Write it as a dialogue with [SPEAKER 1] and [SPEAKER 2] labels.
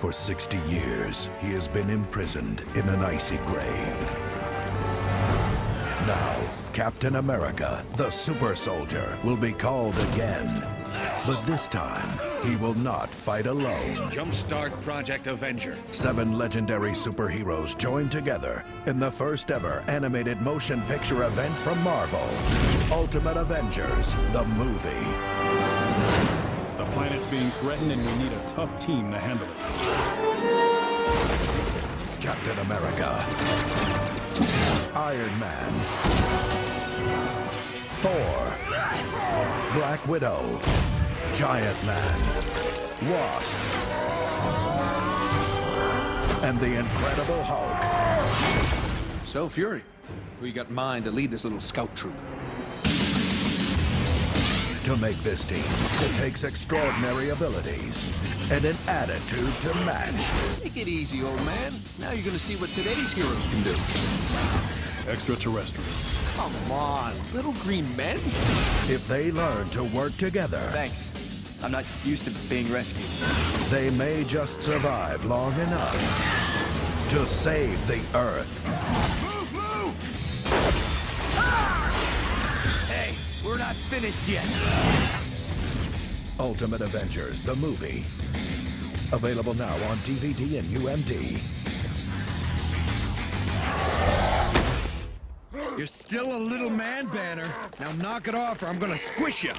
[SPEAKER 1] For 60 years, he has been imprisoned in an icy grave. Now, Captain America, the super soldier, will be called again. But this time, he will not fight alone.
[SPEAKER 2] Jumpstart Project Avenger.
[SPEAKER 1] Seven legendary superheroes join together in the first ever animated motion picture event from Marvel Ultimate Avengers, the movie.
[SPEAKER 3] The planet's being threatened and we need a tough team to handle it.
[SPEAKER 1] Captain America, Iron Man, Thor, Black Widow, Giant Man, Wasp, and the Incredible Hulk.
[SPEAKER 4] So, Fury, who you got in mind to lead this little scout troop?
[SPEAKER 1] To make this team, it takes extraordinary abilities and an attitude to match.
[SPEAKER 4] Take it easy, old man. Now you're gonna see what today's heroes can do.
[SPEAKER 3] Extraterrestrials.
[SPEAKER 4] Come on, little green men?
[SPEAKER 1] If they learn to work together,
[SPEAKER 5] Thanks. I'm not used to being rescued.
[SPEAKER 1] they may just survive long enough to save the Earth.
[SPEAKER 5] Not finished yet.
[SPEAKER 1] Ultimate Avengers, the movie. Available now on DVD and UMD.
[SPEAKER 6] You're still a little man, Banner. Now knock it off or I'm gonna squish you.